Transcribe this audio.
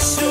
Jesús.